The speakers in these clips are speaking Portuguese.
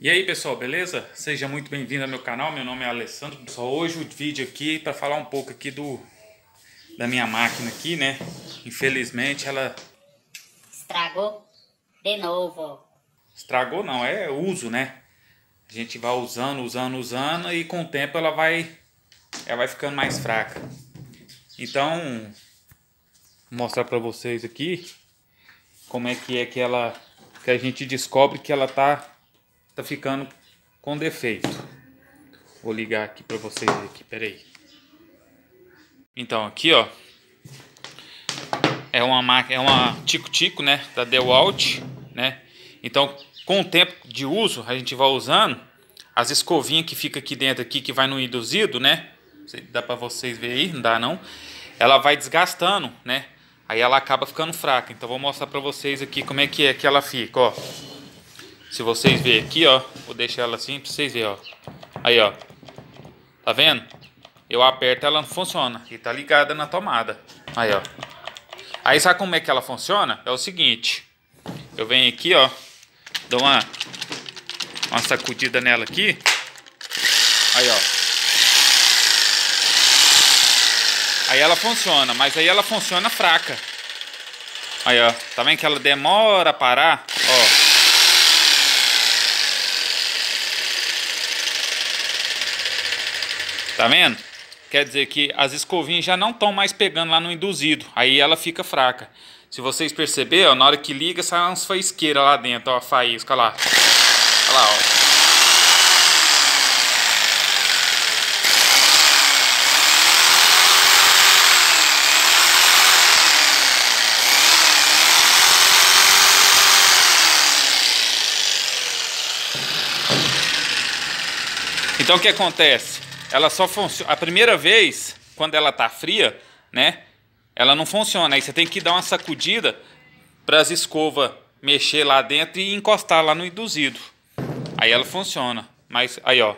E aí pessoal, beleza? Seja muito bem-vindo ao meu canal, meu nome é Alessandro. Só hoje o vídeo aqui para falar um pouco aqui do da minha máquina aqui, né? Infelizmente ela estragou de novo. Estragou não, é uso, né? A gente vai usando, usando, usando e com o tempo ela vai ela vai ficando mais fraca. Então, vou mostrar para vocês aqui como é que é que ela que a gente descobre que ela tá tá ficando com defeito. Vou ligar aqui para vocês aqui, peraí. Então aqui ó, é uma máquina, é uma tico-tico, né, da DeWalt, né? Então, com o tempo de uso, a gente vai usando as escovinhas que fica aqui dentro aqui que vai no induzido, né? Dá para vocês ver aí, não dá não? Ela vai desgastando, né? Aí ela acaba ficando fraca. Então vou mostrar para vocês aqui como é que é que ela fica, ó. Se vocês verem aqui, ó, vou deixar ela assim para vocês verem, ó. Aí, ó. Tá vendo? Eu aperto ela não funciona e tá ligada na tomada. Aí, ó. Aí sabe como é que ela funciona? É o seguinte. Eu venho aqui, ó. Dou uma, uma sacudida nela aqui. Aí, ó. Aí ela funciona, mas aí ela funciona fraca. Aí, ó. Tá vendo que ela demora a parar? Ó. Tá vendo? Quer dizer que as escovinhas já não estão mais pegando lá no induzido. Aí ela fica fraca. Se vocês perceberem, na hora que liga, sai umas faísqueiras lá dentro, ó, a faísca, lá. Olha lá, ó. Então o que acontece? Ela só funciona. A primeira vez, quando ela tá fria, né? Ela não funciona. Aí você tem que dar uma sacudida para as escovas mexer lá dentro e encostar lá no induzido. Aí ela funciona. Mas aí, ó,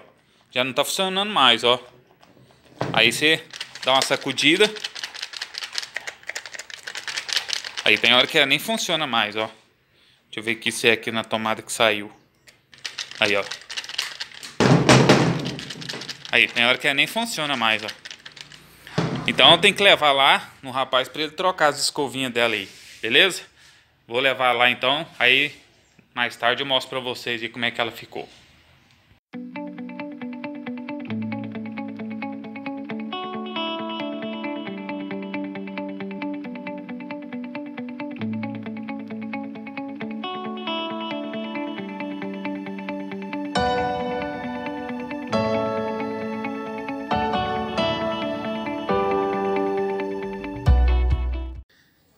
já não tá funcionando mais, ó. Aí você dá uma sacudida. Aí tem hora que ela nem funciona mais, ó. Deixa eu ver aqui se é aqui na tomada que saiu. Aí, ó. Aí, tem hora que nem funciona mais, ó. Então tenho que levar lá no rapaz para ele trocar as escovinhas dela aí, beleza? Vou levar lá então, aí mais tarde eu mostro para vocês como é que ela ficou.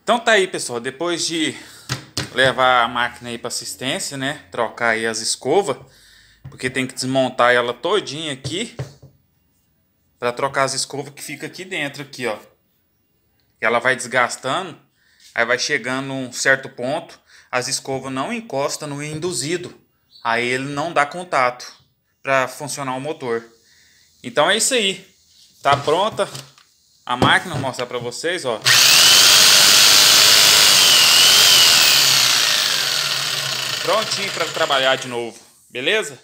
Então tá aí, pessoal, depois de levar a máquina aí para assistência, né, trocar aí as escovas, porque tem que desmontar ela todinha aqui para trocar as escovas que fica aqui dentro aqui, ó. Ela vai desgastando, aí vai chegando um certo ponto, as escovas não encostam no induzido, aí ele não dá contato para funcionar o motor. Então é isso aí. Tá pronta a máquina, vou mostrar para vocês, ó. Prontinho para trabalhar de novo, beleza?